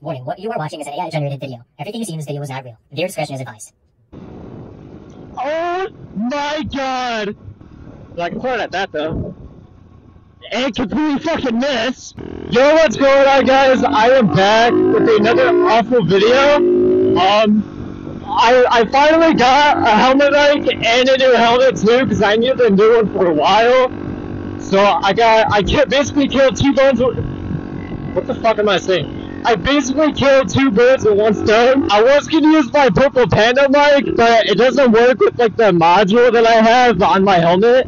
Warning, what you are watching is an AI-generated video. Everything you see in this video is not real. Viewer discretion is advised. Oh my god! Can point at that though. And completely fucking miss. Yo, what's going on, guys? I am back with another awful video. Um, I I finally got a helmet mic and a new helmet too because I needed a new one for a while. So I got I basically killed two. With, what the fuck am I saying? I basically killed two birds with one stone. I was gonna use my purple panda mic, but it doesn't work with like the module that I have on my helmet.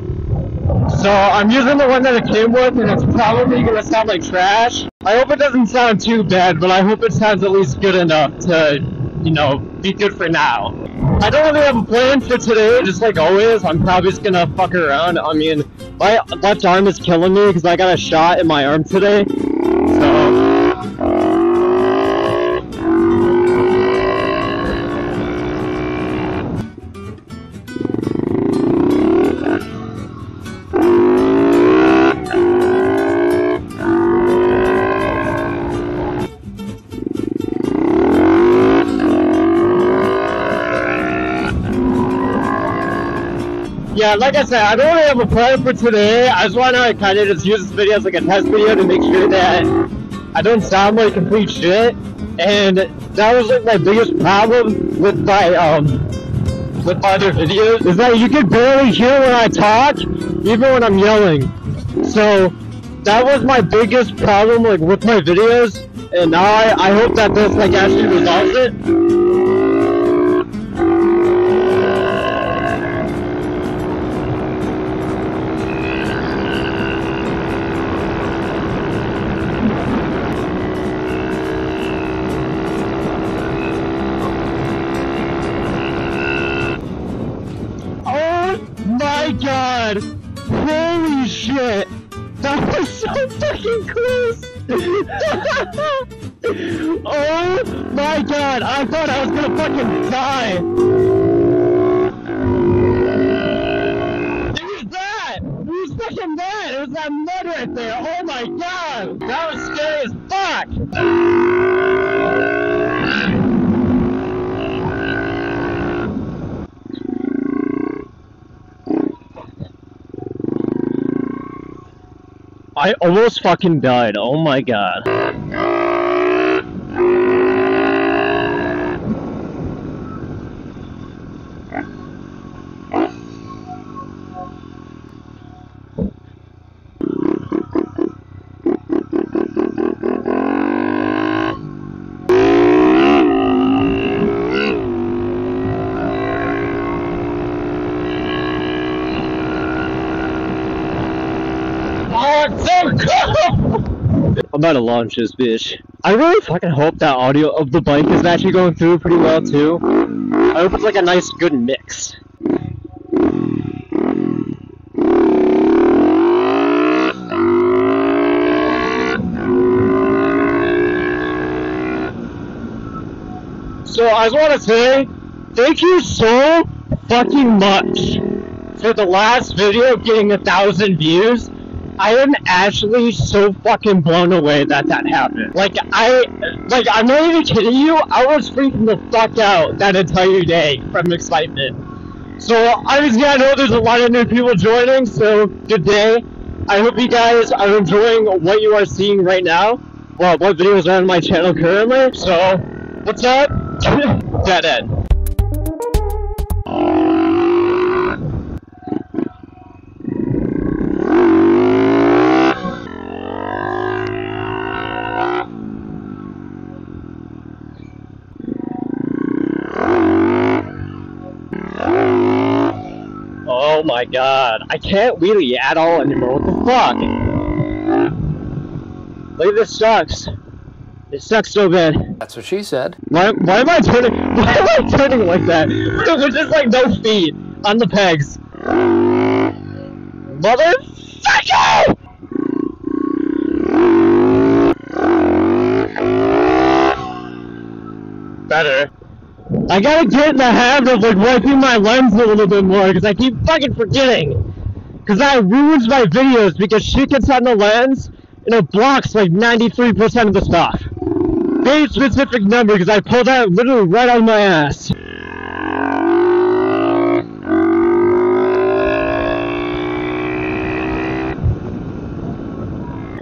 So I'm using the one that it came with, and it's probably gonna sound like trash. I hope it doesn't sound too bad, but I hope it sounds at least good enough to, you know, be good for now. I don't really have a plan for today, just like always. I'm probably just gonna fuck around. I mean, my left arm is killing me because I got a shot in my arm today. Yeah, like I said, I don't really have a plan for today. I just want to kind of just use this video as like a test video to make sure that I don't sound like complete shit. And that was like my biggest problem with my um with other videos is that you can barely hear when I talk, even when I'm yelling. So that was my biggest problem like with my videos. And now I, I hope that this like actually resolves it. My god! Holy shit! That was so fucking close! oh my god! I thought I was gonna fucking die! I almost fucking died. Oh my god. I'm about to launch this bitch. I really fucking hope that audio of the bike is actually going through pretty well too. I hope it's like a nice good mix. So I just want to say, thank you so fucking much for the last video getting a thousand views. I am actually so fucking blown away that that happened. Like, I, like, I'm not even kidding you, I was freaking the fuck out that entire day from excitement. So, obviously I know there's a lot of new people joining, so good day. I hope you guys are enjoying what you are seeing right now. Well, what videos are on my channel currently, so, what's up? Dead end. My god. I can't wheelie at all anymore. What the fuck? Look at this sucks. It sucks so bad. That's what she said. Why, why am I turning why am I turning like that? There's just like no feet on the pegs. Motherfucker! Better. I gotta get in the habit of like wiping my lens a little bit more because I keep fucking forgetting. Because that ruins my videos because shit gets on the lens and it blocks like 93% of the stuff. very specific number because I pulled that literally right of my ass.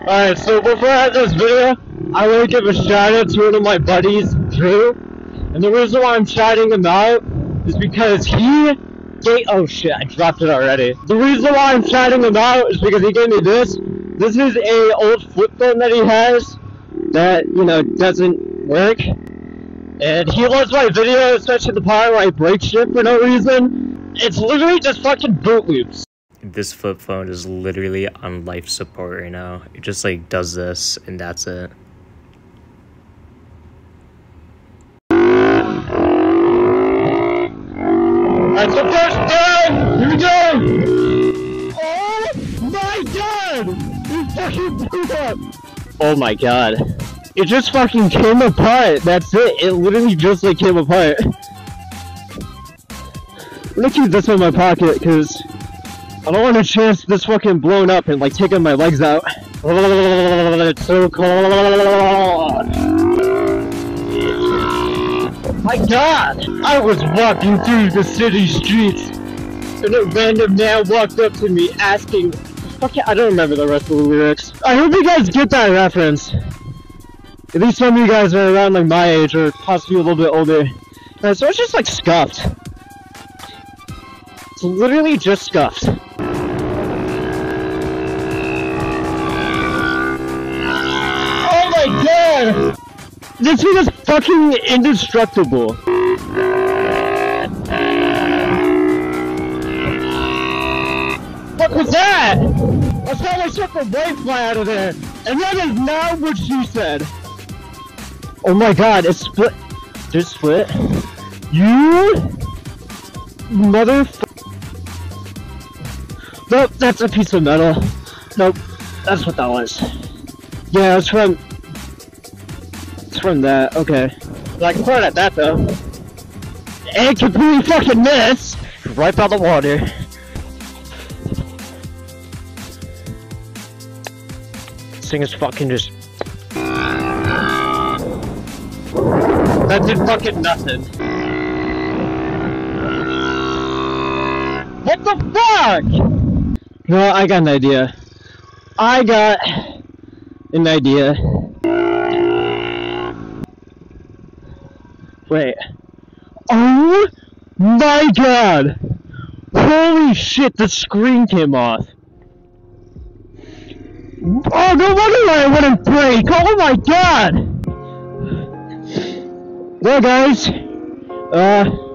Alright, so before I end this video, I want to give a shout out to one of my buddies, Drew. And the reason why I'm shouting him out is because he gave, oh shit, I dropped it already. The reason why I'm shouting him out is because he gave me this. This is a old flip phone that he has that, you know, doesn't work. And he loves my videos, especially the part where I break shit for no reason. It's literally just fucking boot loops. This flip phone is literally on life support right now. It just like does this and that's it. Oh my god. It just fucking came apart. That's it. It literally just like came apart. I'm gonna keep this in my pocket because I don't want a chance this fucking blown up and like taking my legs out. It's so cold. My god! I was walking through the city streets and a random man walked up to me asking I don't remember the rest of the lyrics. I hope you guys get that reference. At least some of you guys are around like my age or possibly a little bit older. So it's just like scuffed. It's literally just scuffed. Oh my god! This thing is fucking indestructible. That? I saw myself a white fly out of there, and that is not what she said. Oh my god, it's split. There's split. You mother. Nope, that's a piece of metal. Nope, that's what that was. Yeah, it's from. It's from that. Okay. Like quite at that though. And completely fucking miss. Right by the water. This thing is fucking just. That did fucking nothing. What the fuck? No, I got an idea. I got an idea. Wait. Oh my god! Holy shit, the screen came off. Oh, no wonder why I wouldn't break! Oh my god! Well, guys, uh,